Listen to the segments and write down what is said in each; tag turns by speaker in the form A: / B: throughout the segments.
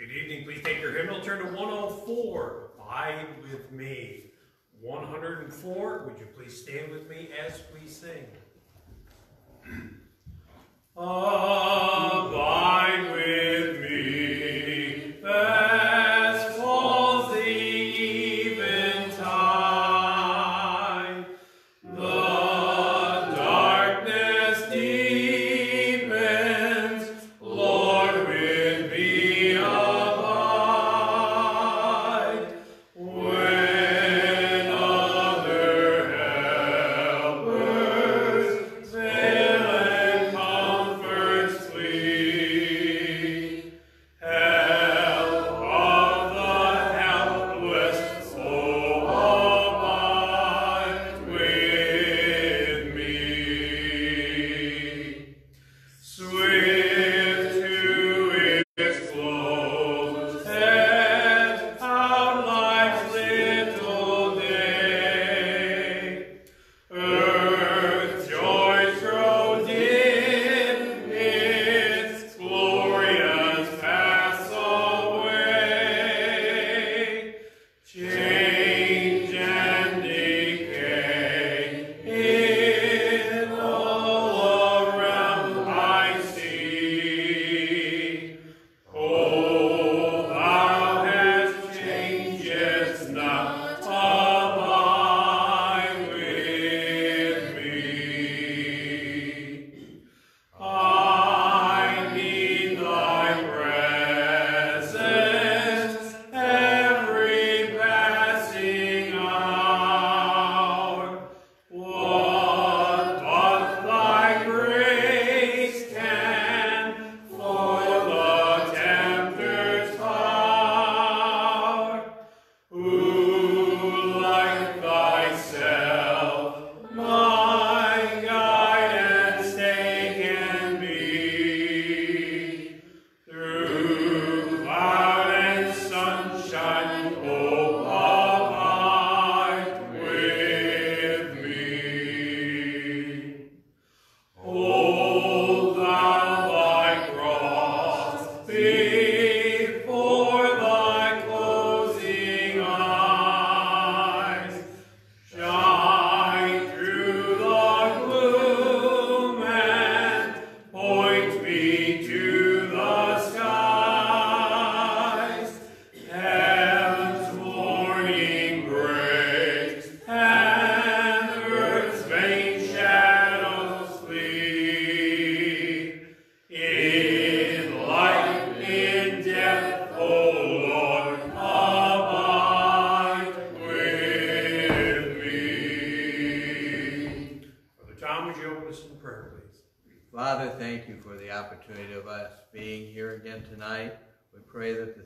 A: Good evening. Please take your hymnal, turn to 104. Abide with me. 104. Would you please stand with me as we sing? Abide with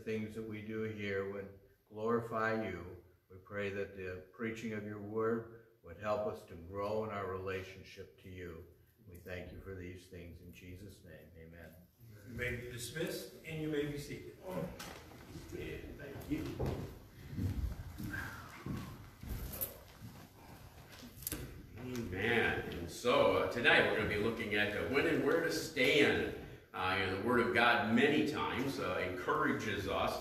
B: things that we do here would glorify you. We pray that the preaching of your word would help us to grow in our relationship to you. We thank you for these things in Jesus' name. Amen.
A: You may be dismissed and you may be seated.
C: Thank you. Amen. And so uh, tonight we're going to be looking at uh, when and where to stand. Uh, you know, the Word of God many times uh, encourages us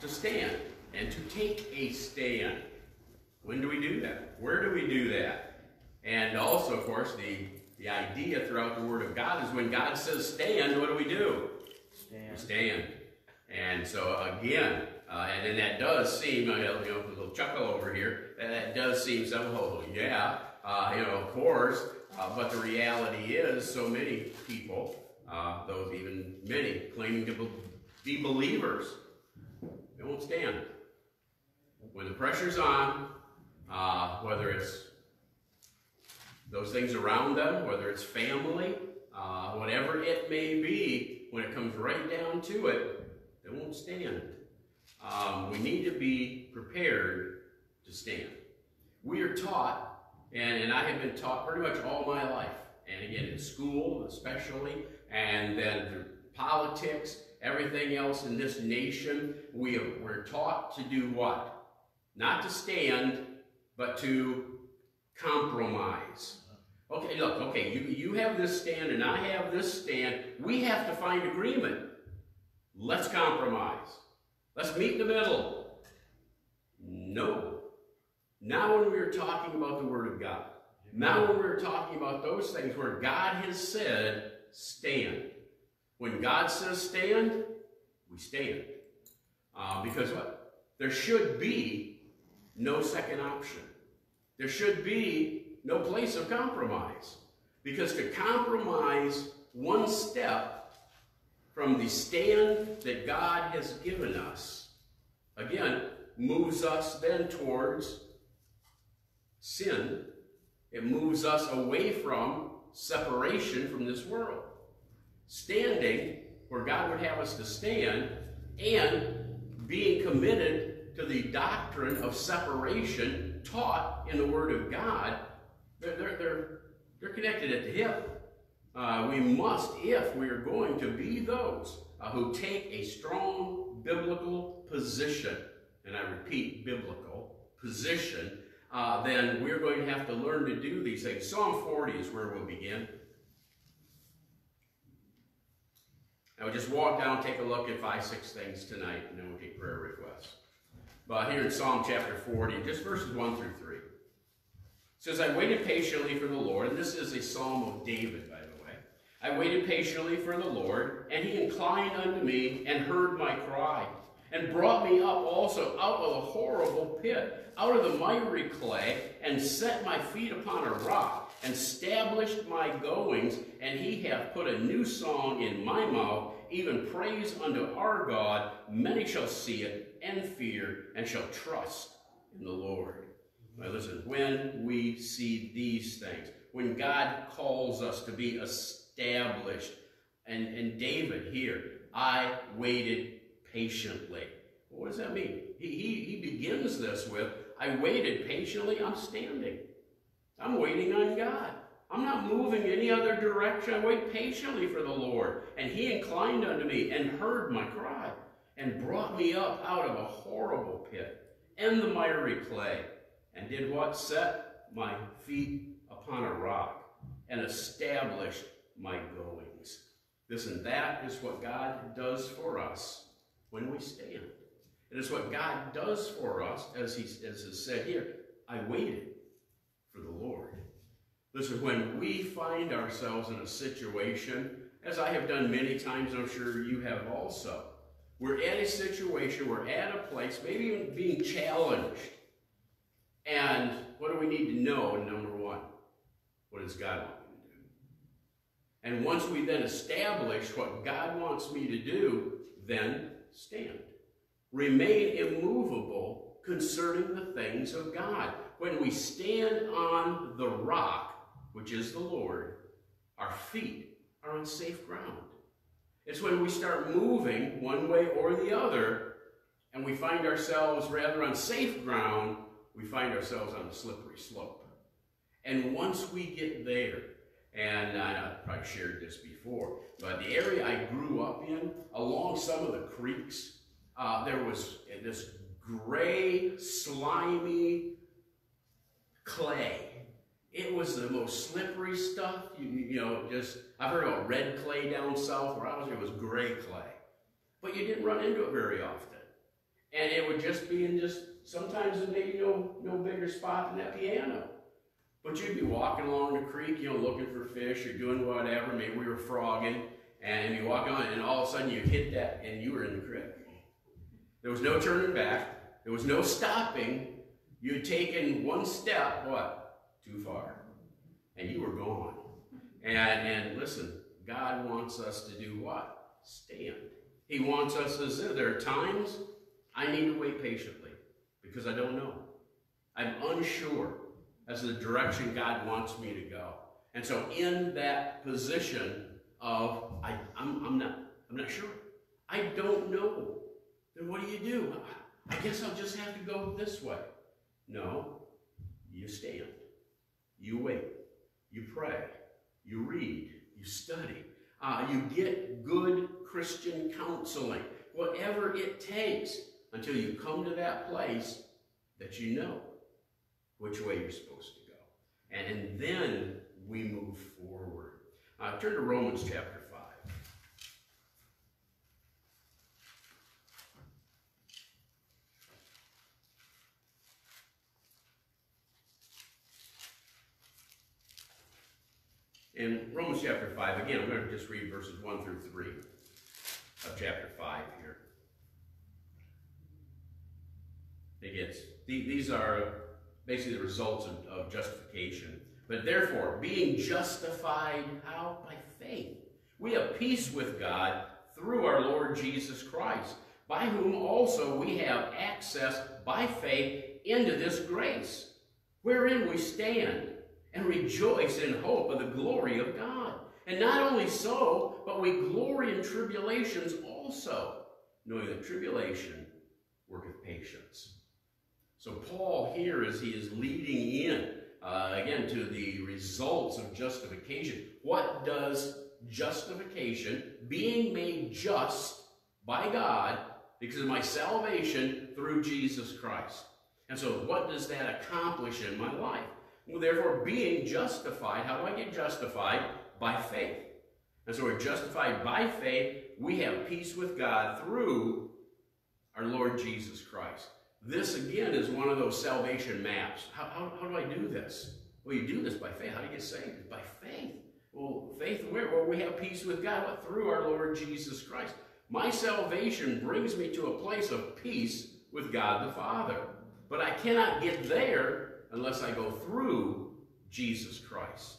C: to stand and to take a stand. When do we do that? Where do we do that? And also, of course, the, the idea throughout the Word of God is when God says stand, what do we do? We
B: Stand.
C: stand. And so again, uh, and, and that does seem, uh, you know, a little chuckle over here, that, that does seem some, oh yeah, uh, you know, of course, uh, but the reality is so many people, uh, those even many claiming to be believers, they won't stand. When the pressure's on, uh, whether it's those things around them, whether it's family, uh, whatever it may be, when it comes right down to it, they won't stand. Um, we need to be prepared to stand. We are taught, and, and I have been taught pretty much all my life, and again in school especially, and then politics, everything else in this nation, we are, we're taught to do what? Not to stand, but to compromise. Okay, look, okay, you, you have this stand and I have this stand. We have to find agreement. Let's compromise. Let's meet in the middle. No. Now when we are talking about the Word of God, now when we're talking about those things where God has said, stand. When God says stand, we stand. Uh, because what? There should be no second option. There should be no place of compromise. Because to compromise one step from the stand that God has given us, again, moves us then towards sin. It moves us away from separation from this world. Standing where God would have us to stand and being committed to the doctrine of separation taught in the Word of God, they're, they're, they're, they're connected at the hip. Uh, we must, if we are going to be those uh, who take a strong biblical position, and I repeat, biblical position, uh, then we're going to have to learn to do these things. Psalm 40 is where we'll begin. I would just walk down, take a look at five, six things tonight, and then we'll take prayer requests. But here in Psalm chapter 40, just verses 1 through 3. It says, I waited patiently for the Lord, and this is a psalm of David, by the way. I waited patiently for the Lord, and he inclined unto me and heard my cry, and brought me up also out of a horrible pit, out of the miry clay, and set my feet upon a rock, and established my goings, and he hath put a new song in my mouth, even praise unto our God. Many shall see it and fear, and shall trust in the Lord. Now listen, when we see these things, when God calls us to be established, and, and David here, I waited patiently. What does that mean? He, he, he begins this with, I waited patiently, I'm standing. I'm waiting on God. I'm not moving any other direction. I wait patiently for the Lord. And he inclined unto me and heard my cry and brought me up out of a horrible pit and the miry clay and did what? Set my feet upon a rock and established my goings. Listen, that is what God does for us when we stand. It is what God does for us, as he as is said here. I waited for the Lord. Listen, when we find ourselves in a situation, as I have done many times, I'm sure you have also, we're at a situation, we're at a place, maybe even being challenged. And what do we need to know? Number one, what does God want me to do? And once we then establish what God wants me to do, then stand. Remain immovable concerning the things of God. When we stand on the rock, which is the Lord, our feet are on safe ground. It's when we start moving one way or the other, and we find ourselves rather on safe ground, we find ourselves on a slippery slope. And once we get there, and I probably shared this before, but the area I grew up in, along some of the creeks, uh, there was this gray, slimy clay. It was the most slippery stuff. You, you know, just, I've heard about red clay down south where I was, it was gray clay. But you didn't run into it very often. And it would just be in just, sometimes maybe no, no bigger spot than that piano. But you'd be walking along the creek, you know, looking for fish or doing whatever. Maybe we were frogging. And you walk on, and all of a sudden you hit that, and you were in the creek. There was no turning back. There was no stopping. You had taken one step, what? Too far. And you were gone. And, and listen, God wants us to do what? Stand. He wants us to sit. There are times I need to wait patiently because I don't know. I'm unsure as the direction God wants me to go. And so in that position of I, I'm, I'm not I'm not sure. I don't know. Then what do you do? I guess I'll just have to go this way. No, you stand. You wait. You pray. You read. You study. Uh, you get good Christian counseling. Whatever it takes until you come to that place that you know which way you're supposed to go. And, and then we move forward. Uh, turn to Romans chapter 5. In Romans chapter 5, again, I'm going to just read verses 1 through 3 of chapter 5 here. It gets, these are basically the results of, of justification. But therefore, being justified, how? By faith. We have peace with God through our Lord Jesus Christ, by whom also we have access by faith into this grace, wherein we stand and rejoice in hope of the glory of God. And not only so, but we glory in tribulations also, knowing that tribulation worketh patience. So Paul here, as he is leading in, uh, again, to the results of justification. What does justification, being made just by God, because of my salvation through Jesus Christ. And so what does that accomplish in my life? Well, therefore, being justified, how do I get justified? By faith. And so we're justified by faith. We have peace with God through our Lord Jesus Christ. This, again, is one of those salvation maps. How, how, how do I do this? Well, you do this by faith. How do you get saved? By faith. Well, faith where? Well, we have peace with God through our Lord Jesus Christ. My salvation brings me to a place of peace with God the Father. But I cannot get there unless I go through Jesus Christ.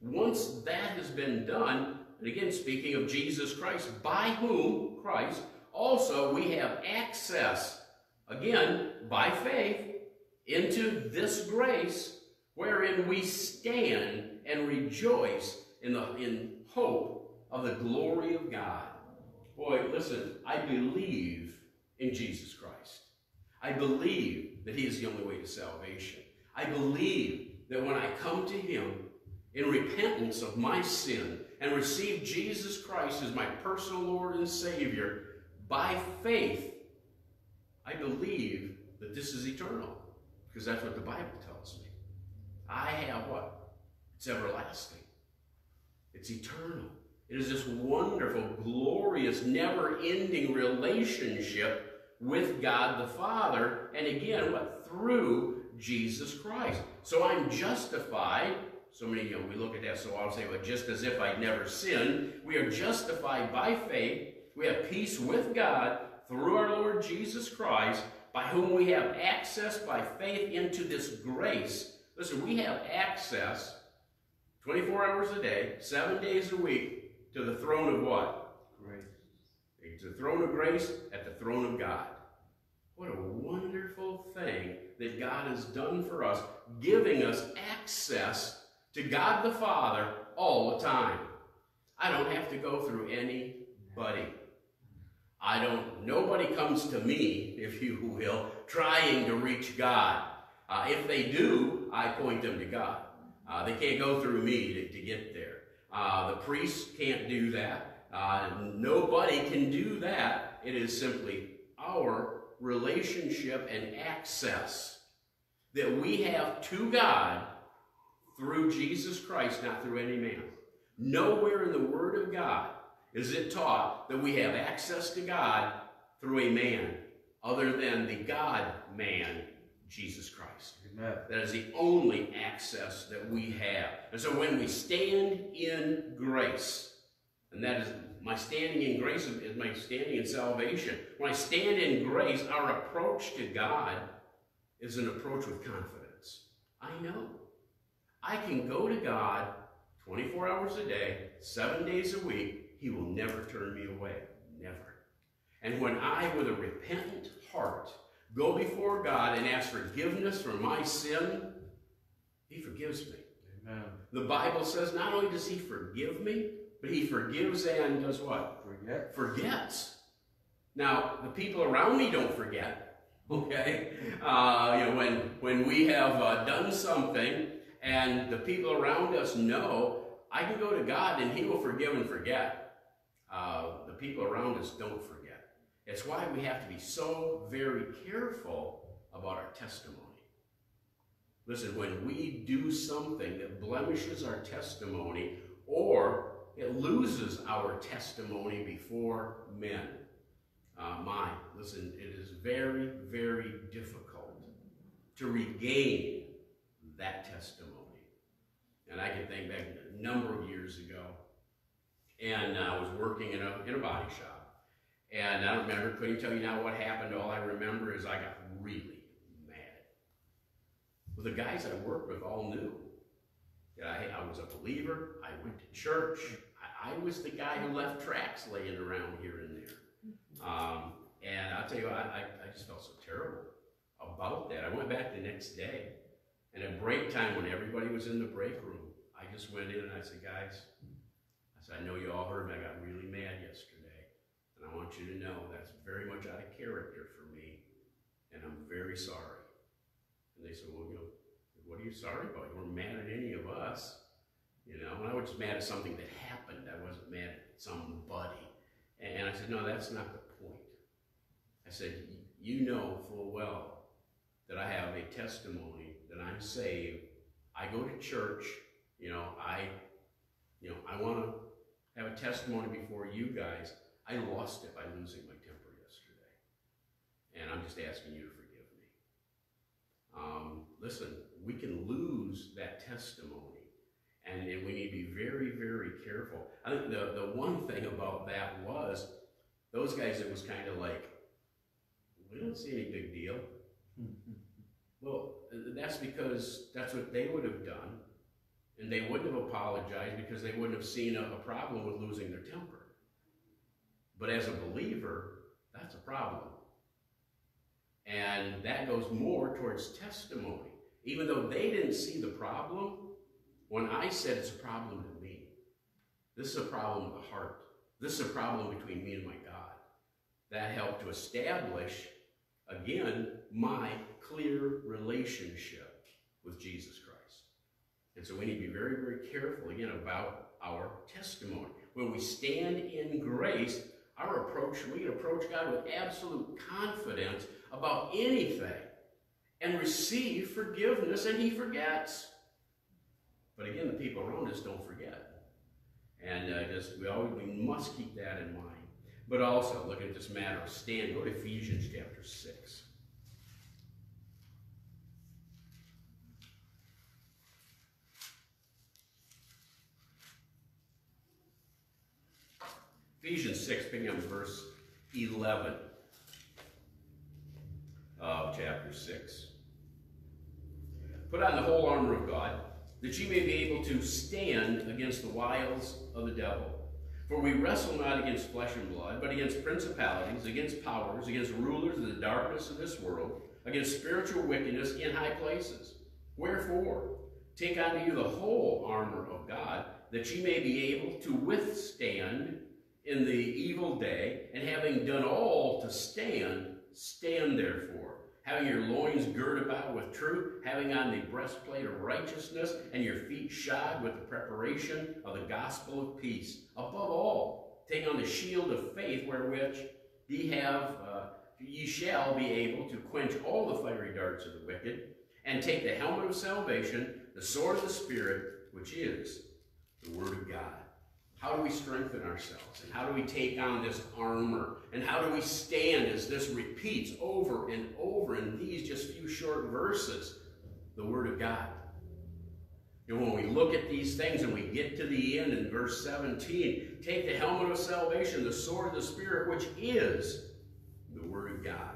C: Once that has been done, and again, speaking of Jesus Christ, by whom, Christ, also we have access, again, by faith, into this grace wherein we stand and rejoice in, the, in hope of the glory of God. Boy, listen, I believe in Jesus Christ. I believe that he is the only way to salvation. I believe that when I come to him in repentance of my sin and receive Jesus Christ as my personal Lord and Savior, by faith, I believe that this is eternal. Because that's what the Bible tells me. I have what? It's everlasting. It's eternal. It is this wonderful, glorious, never-ending relationship with God the Father. And again, what? Through Jesus Christ. So I'm justified. So many, you know, we look at that so I'll say, well, just as if I'd never sinned. We are justified by faith. We have peace with God through our Lord Jesus Christ, by whom we have access by faith into this grace. Listen, we have access 24 hours a day, seven days a week, to the throne of what?
B: Grace.
C: To the throne of grace at the throne of God. What a wonderful thing that God has done for us, giving us access to God the Father all the time. I don't have to go through anybody. I don't, nobody comes to me, if you will, trying to reach God. Uh, if they do, I point them to God. Uh, they can't go through me to, to get there. Uh, the priests can't do that. Uh, nobody can do that. It is simply our relationship and access that we have to God through Jesus Christ, not through any man. Nowhere in the Word of God is it taught that we have access to God through a man other than the God man, Jesus Christ.
B: Amen.
C: That is the only access that we have. And so when we stand in grace, and that is my standing in grace is my standing in salvation. When I stand in grace, our approach to God is an approach with confidence. I know. I can go to God 24 hours a day, seven days a week. He will never turn me away. Never. And when I, with a repentant heart, go before God and ask forgiveness for my sin, He forgives me.
B: Amen.
C: The Bible says not only does He forgive me, but He forgives and does what?
B: Forget.
C: Forgets. Now, the people around me don't forget. Okay? Uh, you know, when, when we have uh, done something and the people around us know, I can go to God and He will forgive and forget. Uh, the people around us don't forget. It's why we have to be so very careful about our testimony. Listen, when we do something that blemishes our testimony or it loses our testimony before men, uh, my, listen, it is very, very difficult to regain that testimony. And I can think back a number of years ago, and I was working in a, in a body shop. And I don't remember, couldn't tell you now what happened. All I remember is I got really mad. Well, the guys I worked with all knew that I, I was a believer. I went to church. I, I was the guy who left tracts laying around here and there. Um, and I'll tell you, what, I, I just felt so terrible about that. I went back the next day, and at break time, when everybody was in the break room, I just went in and I said, guys, I know you all heard me. I got really mad yesterday, and I want you to know that's very much out of character for me, and I'm very sorry. And they said, well, you know, what are you sorry about? You weren't mad at any of us. You know, and I was just mad at something that happened. I wasn't mad at somebody. And I said, no, that's not the point. I said, you know full well that I have a testimony that I'm saved. I go to church. You know, I, you know, I want to have a testimony before you guys. I lost it by losing my temper yesterday. And I'm just asking you to forgive me. Um, listen, we can lose that testimony. And, and we need to be very, very careful. I think the, the one thing about that was those guys, it was kind of like, we don't see any big deal. well, that's because that's what they would have done. And they wouldn't have apologized because they wouldn't have seen a, a problem with losing their temper. But as a believer, that's a problem. And that goes more towards testimony. Even though they didn't see the problem, when I said it's a problem to me, this is a problem of the heart. This is a problem between me and my God. That helped to establish, again, my clear relationship with Jesus Christ. And so we need to be very, very careful, again, about our testimony. When we stand in grace, our approach, we can approach God with absolute confidence about anything and receive forgiveness, and He forgets. But again, the people around us don't forget. And uh, just we always we must keep that in mind. But also, look at this matter of stand. Go to Ephesians chapter 6. Ephesians 6, picking up verse 11 of chapter 6. Put on the whole armor of God, that ye may be able to stand against the wiles of the devil. For we wrestle not against flesh and blood, but against principalities, against powers, against rulers of the darkness of this world, against spiritual wickedness in high places. Wherefore, take unto you the whole armor of God, that ye may be able to withstand in the evil day, and having done all to stand, stand therefore, having your loins girt about with truth, having on the breastplate of righteousness, and your feet shod with the preparation of the gospel of peace. Above all, take on the shield of faith, wherewith ye have, uh, ye shall be able to quench all the fiery darts of the wicked, and take the helmet of salvation, the sword of the Spirit, which is the word of God. How do we strengthen ourselves? And how do we take on this armor? And how do we stand as this repeats over and over in these just few short verses? The Word of God. And when we look at these things and we get to the end in verse 17, take the helmet of salvation, the sword of the Spirit, which is the Word of God.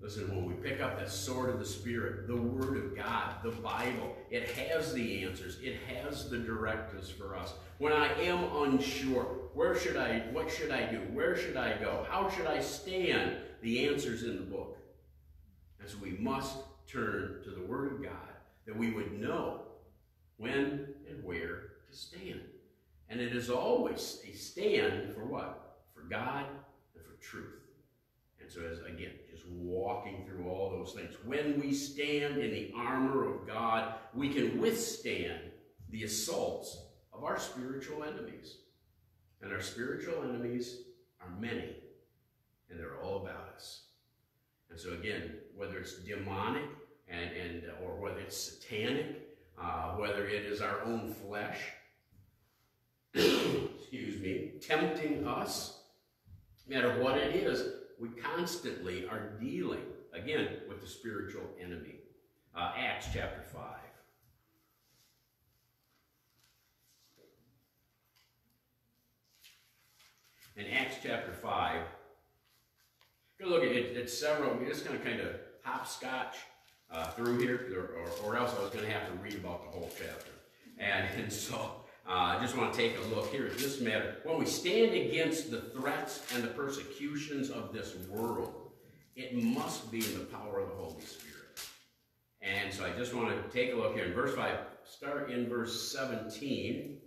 C: Listen, when we pick up that sword of the Spirit, the Word of God, the Bible, it has the answers. It has the directives for us. When I am unsure, where should I, what should I do? Where should I go? How should I stand? The answer's in the book. And so we must turn to the Word of God that we would know when and where to stand. And it is always a stand for what? For God and for truth. And so as, again, walking through all those things. When we stand in the armor of God, we can withstand the assaults of our spiritual enemies. And our spiritual enemies are many, and they're all about us. And so again, whether it's demonic and, and or whether it's satanic, uh, whether it is our own flesh, excuse me, tempting us, no matter what it is, we constantly are dealing, again, with the spiritual enemy. Uh, Acts chapter 5. In Acts chapter 5, go look at it, it's several, I'm just going to kind of hopscotch uh, through here, or, or, or else I was going to have to read about the whole chapter. And, and so uh, I just want to take a look here at this matter. When we stand against the threats and the persecutions of this world, it must be in the power of the Holy Spirit. And so I just want to take a look here in verse 5. Start in verse 17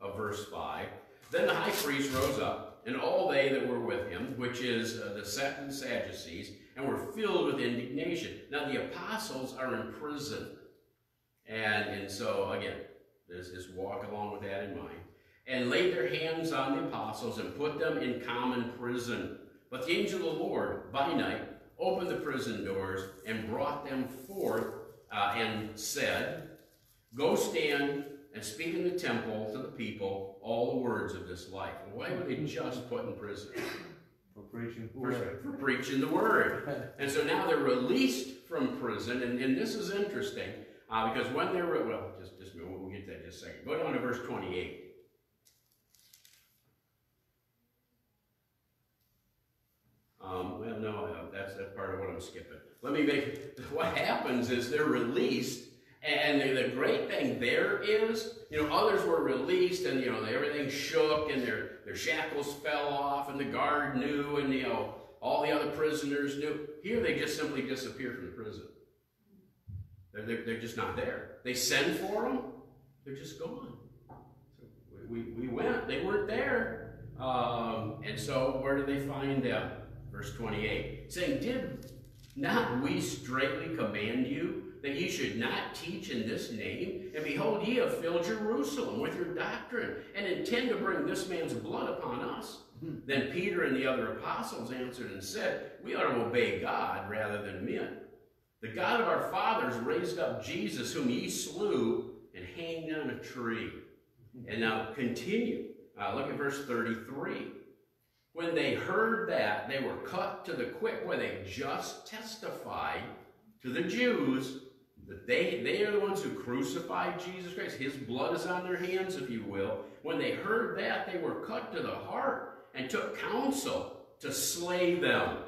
C: of verse 5. Then the high priest rose up, and all they that were with him, which is uh, the and Sadducees, and were filled with indignation. Now the apostles are in prison. And, and so, again, this walk along with that in mind. And laid their hands on the apostles and put them in common prison. But the angel of the Lord, by night, opened the prison doors and brought them forth uh, and said, Go stand and speak in the temple to the people all the words of this life. And why were they just put in prison?
B: For preaching the word.
C: for preaching the word. And so now they're released from prison, and, and this is interesting uh, because when they were, well, just just we'll we'll that just a second. Go down to verse twenty-eight. Um, well, no, uh, that's that's part of what I'm skipping. Let me make. What happens is they're released, and the, the great thing there is, you know, others were released, and you know, everything shook, and their their shackles fell off, and the guard knew, and you know, all the other prisoners knew. Here, they just simply disappear from the prison. They're, they're, they're just not there. They send for them, they're just gone. So we, we, we went, they weren't there. Um, and so where do they find them? Verse 28, saying, Did not we straightly command you that ye should not teach in this name? And behold, ye have filled Jerusalem with your doctrine, and intend to bring this man's blood upon us. Then Peter and the other apostles answered and said, We ought to obey God rather than men. The God of our fathers raised up Jesus, whom ye slew and hanged on a tree. And now continue. Uh, look at verse 33. When they heard that, they were cut to the quick, where they just testified to the Jews that they, they are the ones who crucified Jesus Christ. His blood is on their hands, if you will. When they heard that, they were cut to the heart and took counsel to slay them.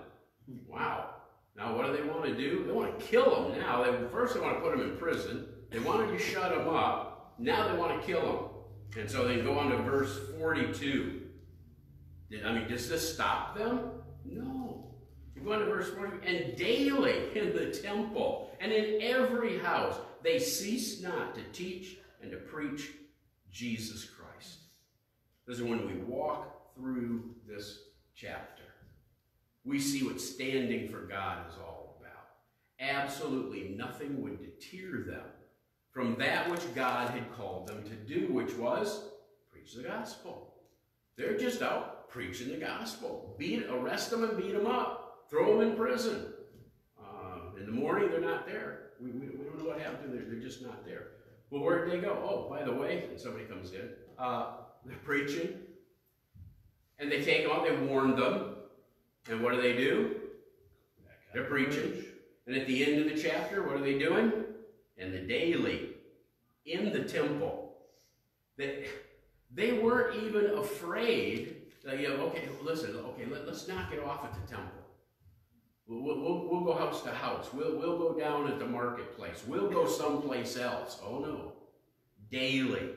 C: Wow. Now, what do they want to do? They want to kill them now. They, first, they want to put them in prison. They wanted to shut them up. Now they want to kill them. And so they go on to verse 42. I mean, does this stop them? No. You go on to verse 40. And daily in the temple and in every house they cease not to teach and to preach Jesus Christ. This is when we walk through this chapter we see what standing for God is all about. Absolutely nothing would deter them from that which God had called them to do, which was preach the gospel. They're just out preaching the gospel. Beat, arrest them and beat them up. Throw them in prison. Uh, in the morning, they're not there. We, we, we don't know what happened to them. They're, just not there. Well, where did they go? Oh, by the way, and somebody comes in. Uh, they're preaching. And they take them out. They warn them. And what do they do? They're preaching. And at the end of the chapter, what are they doing? And the daily, in the temple, they, they weren't even afraid that, you know, okay, listen, okay, let, us knock it off at the temple. We'll, we'll, we'll go house to house. We'll, we'll go down at the marketplace. We'll go someplace else. Oh no. Daily,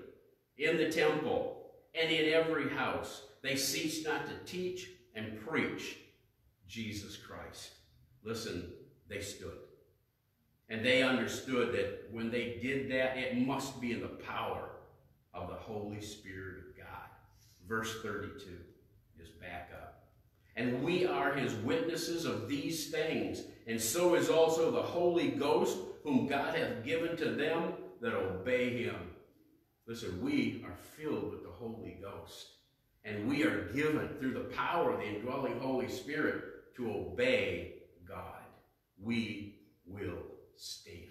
C: in the temple, and in every house, they cease not to teach and preach Jesus Christ. Listen, they stood. And they understood that when they did that, it must be in the power of the Holy Spirit of God. Verse 32 is back up. And we are his witnesses of these things, and so is also the Holy Ghost, whom God hath given to them that obey him. Listen, we are filled with the Holy Ghost, and we are given through the power of the indwelling Holy Spirit to obey God. We will stand.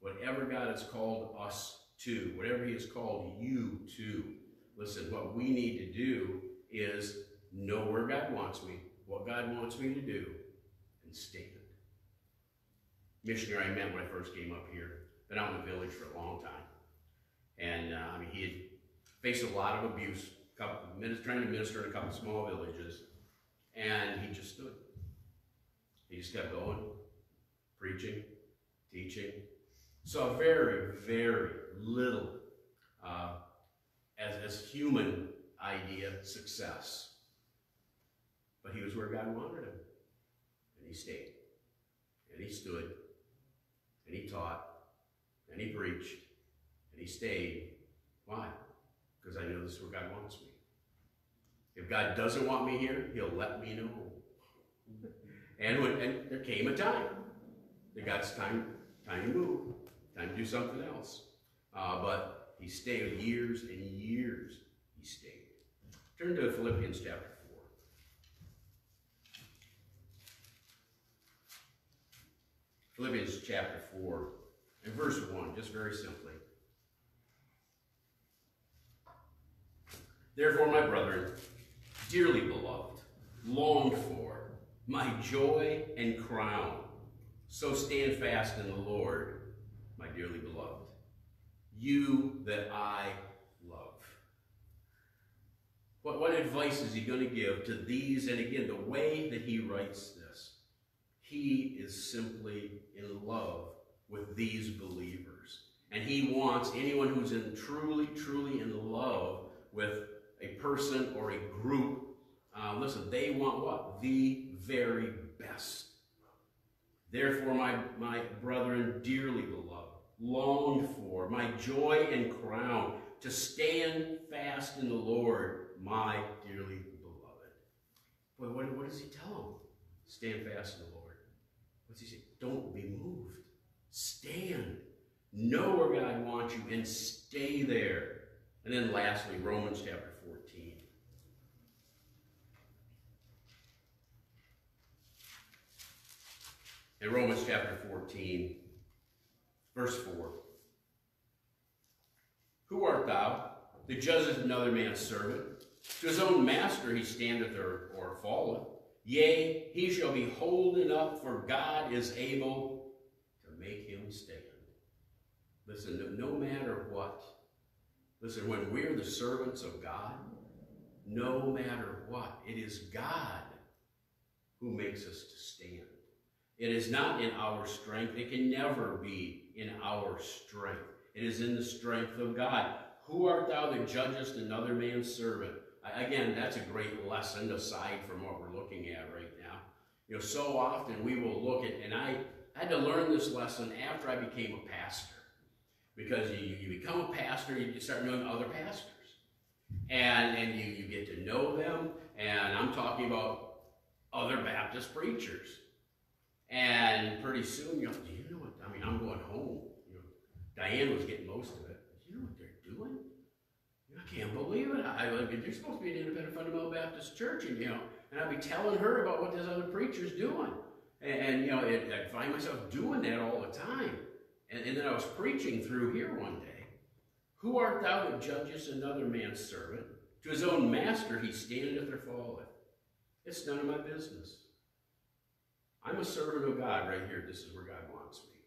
C: Whatever God has called us to, whatever He has called you to, listen, what we need to do is know where God wants me, what God wants me to do, and stand. Missionary I met when I first came up here, been out in the village for a long time. And uh, I mean, he had faced a lot of abuse couple, trying to minister in a couple small villages, and he just stood. He just kept going, preaching, teaching. Saw very, very little uh, as, as human idea success. But he was where God wanted him. And he stayed. And he stood. And he taught. And he preached. And he stayed. Why? Because I know this is where God wants me. If God doesn't want me here, he'll let me know. And when and there came a time that God's time time to move, time to do something else. Uh, but he stayed years and years. He stayed. Turn to Philippians chapter four. Philippians chapter four and verse one, just very simply. Therefore, my brethren, dearly beloved, longed for, my joy and crown. So stand fast in the Lord, my dearly beloved. You that I love. What, what advice is he going to give to these? And again, the way that he writes this, he is simply in love with these believers. And he wants anyone who's in truly, truly in love with a person or a group uh, listen, they want what? The very best. Therefore, my, my brethren, dearly beloved, longed for, my joy and crown, to stand fast in the Lord, my dearly beloved. Boy, what, what does he tell them? Stand fast in the Lord. What's he say? Don't be moved. Stand. Know where God wants you and stay there. And then lastly, Romans chapter 14. In Romans chapter 14, verse 4. Who art thou that judgest another man's servant? To his own master he standeth or, or falleth. Yea, he shall be holden up, for God is able to make him stand. Listen, no matter what. Listen, when we're the servants of God, no matter what, it is God who makes us to stand. It is not in our strength. It can never be in our strength. It is in the strength of God. Who art thou that judgest another man's servant? Again, that's a great lesson aside from what we're looking at right now. You know, so often we will look at, and I had to learn this lesson after I became a pastor. Because you, you become a pastor, you start knowing other pastors. And, and you, you get to know them, and I'm talking about other Baptist preachers. And pretty soon you're like, do you know what? I mean, I'm going home. You know, Diane was getting most of it. Do you know what they're doing? I can't believe it. I like they're supposed to be an independent fundamental Baptist church, and you know, and I'd be telling her about what this other preacher's doing, and, and you know, it, I find myself doing that all the time. And, and then I was preaching through here one day. Who art thou that judgest another man's servant? To his own master he standeth or falleth. It's none of my business. I'm a servant of God right here. This is where God wants me.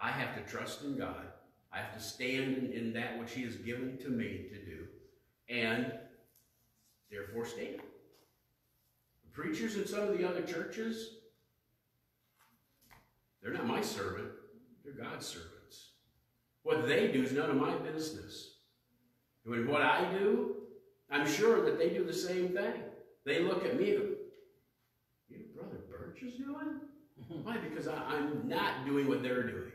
C: I have to trust in God. I have to stand in, that which He has given to me to do, and therefore stand. The preachers in some of the other churches, they're not my servant, they're God's servants. What they do is none of my business. And what I do, I'm sure that they do the same thing. They look at me and go, you know, Is doing? Why? Because I, am not doing what they're doing.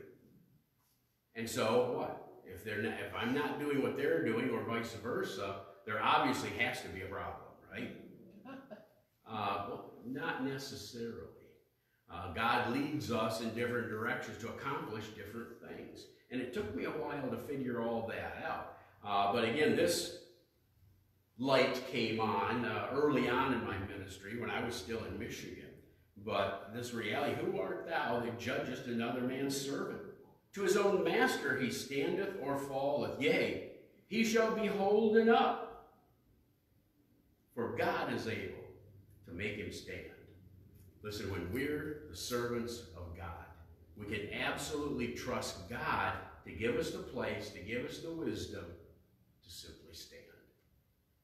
C: And so what? If they're not, if I'm not doing what they're doing, or vice versa, there obviously has to be a problem, right? Uh, well, not necessarily. Uh, God leads us in different directions to accomplish different things. And it took me a while to figure all that out. Uh, but again, this light came on uh, early on in my ministry when I was still in Michigan. But this reality, who art thou that judgest another man's servant? To his own master he standeth or falleth. Yea, he shall be holden up. For God is able to make him stand. Listen, when we're the servants of God, we can absolutely trust God to give us the place, to give us the wisdom to simply stand.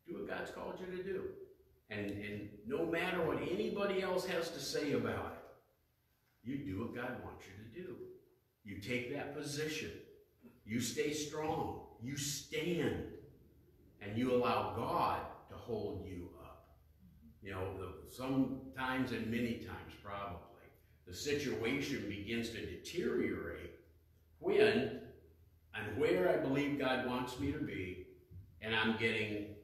C: Do what God's called you to do. And, and no matter what anybody else has to say about it, you do what God wants you to do. You take that position. You stay strong. You stand. And you allow God to hold you up. You know, the, sometimes and many times probably, the situation begins to deteriorate when and where I believe God wants me to be, and I'm getting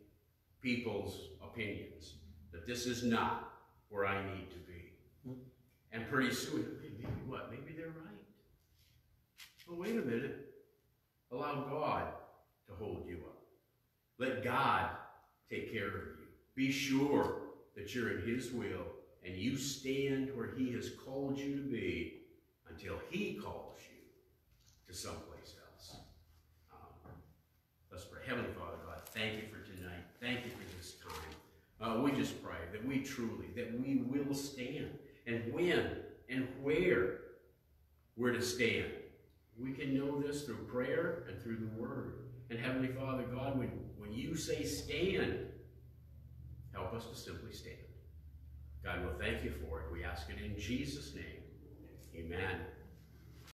C: people's opinions that this is not where I need to be. And pretty soon, maybe what? Maybe they're right. But wait a minute. Allow God to hold you up. Let God take care of you. Be sure that you're in His will and you stand where He has called you to be until He calls you to someplace else. Um, let's pray. Heavenly Father, God, thank you for tonight. Thank you for time. Uh, we just pray that we truly, that we will stand. And when and where we're to stand. We can know this through prayer and through the Word. And Heavenly Father, God, when, when you say stand, help us to simply stand. God, we'll thank you for it. We ask it in Jesus' name. Amen.